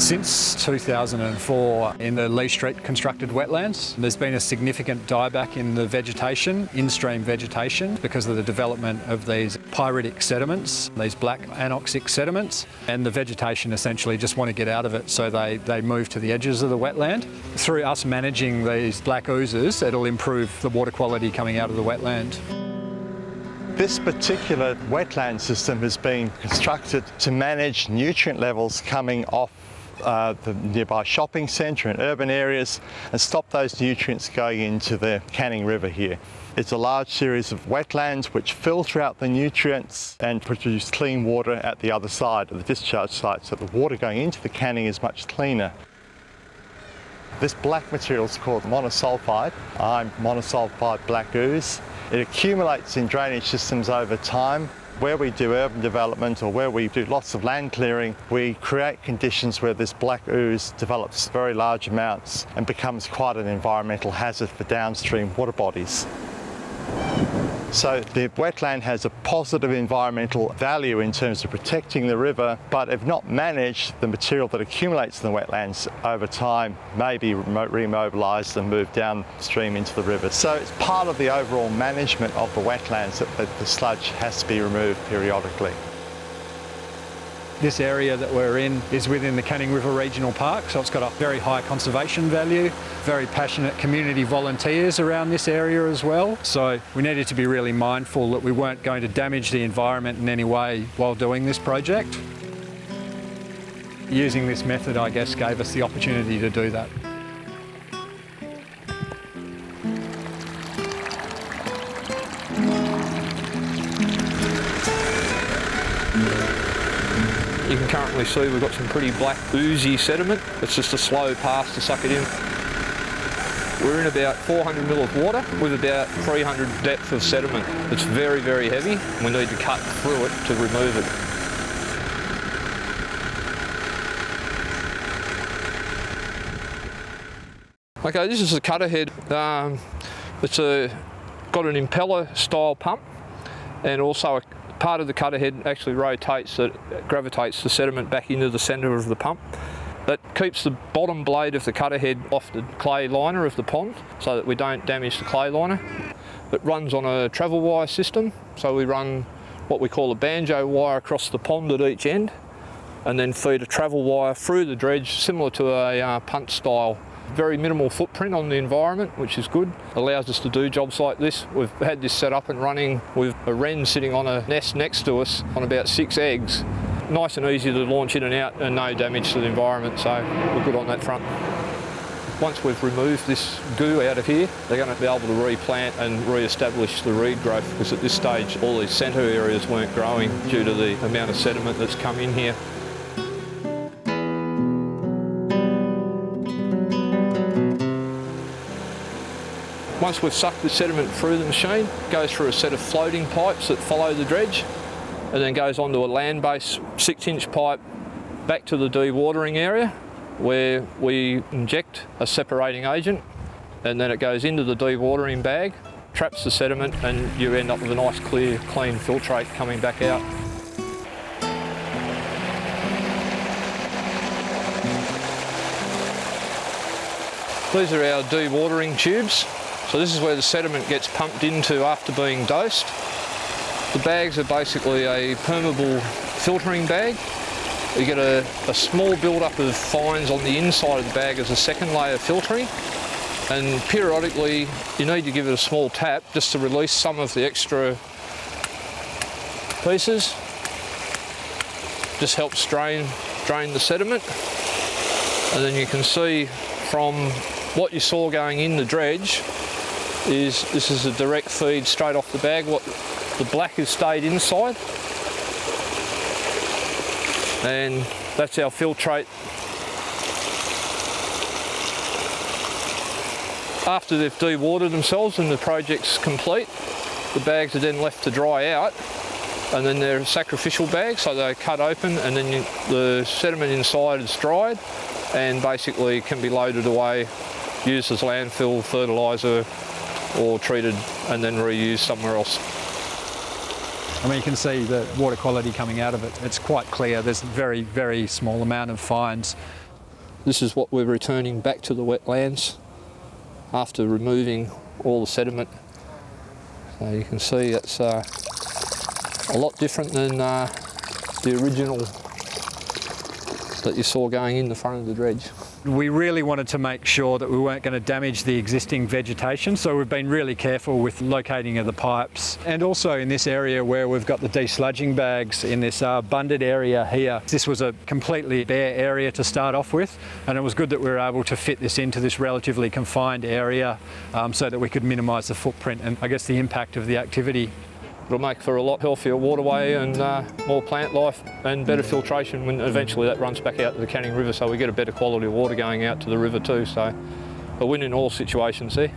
Since 2004, in the Liege Street constructed wetlands, there's been a significant dieback in the vegetation, in-stream vegetation, because of the development of these pyritic sediments, these black anoxic sediments, and the vegetation essentially just want to get out of it, so they, they move to the edges of the wetland. Through us managing these black oozes, it'll improve the water quality coming out of the wetland. This particular wetland system has been constructed to manage nutrient levels coming off uh, the nearby shopping centre and urban areas and stop those nutrients going into the Canning River here. It's a large series of wetlands which filter out the nutrients and produce clean water at the other side of the discharge site so the water going into the Canning is much cleaner. This black material is called monosulfide. I'm monosulfide black ooze. It accumulates in drainage systems over time where we do urban development or where we do lots of land clearing, we create conditions where this black ooze develops very large amounts and becomes quite an environmental hazard for downstream water bodies. So the wetland has a positive environmental value in terms of protecting the river, but if not managed, the material that accumulates in the wetlands over time may be remobilised and moved downstream into the river. So it's part of the overall management of the wetlands that the sludge has to be removed periodically. This area that we're in is within the Canning River Regional Park, so it's got a very high conservation value, very passionate community volunteers around this area as well. So we needed to be really mindful that we weren't going to damage the environment in any way while doing this project. Using this method, I guess, gave us the opportunity to do that. You can currently see we've got some pretty black oozy sediment. It's just a slow pass to suck it in. We're in about 400 mil of water with about 300 depth of sediment. It's very, very heavy. We need to cut through it to remove it. Okay, this is a cutter head. Um, it's a, got an impeller style pump and also a part of the cutter head actually rotates, it gravitates the sediment back into the centre of the pump. That keeps the bottom blade of the cutter head off the clay liner of the pond so that we don't damage the clay liner. It runs on a travel wire system, so we run what we call a banjo wire across the pond at each end and then feed a travel wire through the dredge similar to a uh, punt style very minimal footprint on the environment, which is good. Allows us to do jobs like this. We've had this set up and running with a wren sitting on a nest next to us on about six eggs. Nice and easy to launch in and out and no damage to the environment, so we're good on that front. Once we've removed this goo out of here, they're going to be able to replant and re-establish the reed growth because at this stage all these centre areas weren't growing due to the amount of sediment that's come in here. Once we've sucked the sediment through the machine, it goes through a set of floating pipes that follow the dredge and then goes onto a land-based six-inch pipe back to the dewatering area where we inject a separating agent and then it goes into the dewatering bag, traps the sediment and you end up with a nice clear, clean filtrate coming back out. These are our dewatering tubes. So this is where the sediment gets pumped into after being dosed. The bags are basically a permeable filtering bag. You get a, a small build-up of fines on the inside of the bag as a second layer of filtering. And periodically, you need to give it a small tap just to release some of the extra pieces. Just helps drain, drain the sediment. And then you can see from what you saw going in the dredge, is this is a direct feed straight off the bag. What the black has stayed inside, and that's our filtrate. After they've dewatered themselves and the project's complete, the bags are then left to dry out and then they're sacrificial bags, so they're cut open and then you, the sediment inside is dried and basically can be loaded away, used as landfill, fertiliser or treated and then reused somewhere else. I mean, you can see the water quality coming out of it. It's quite clear. There's a very, very small amount of fines. This is what we're returning back to the wetlands after removing all the sediment. So you can see it's uh, a lot different than uh, the original that you saw going in the front of the dredge. We really wanted to make sure that we weren't going to damage the existing vegetation, so we've been really careful with locating of the pipes. And also in this area where we've got the desludging bags in this uh, bunded area here, this was a completely bare area to start off with, and it was good that we were able to fit this into this relatively confined area um, so that we could minimise the footprint and I guess the impact of the activity. It'll make for a lot healthier waterway and uh, more plant life and better filtration when eventually that runs back out to the Canning River so we get a better quality of water going out to the river too. So a win in all situations there.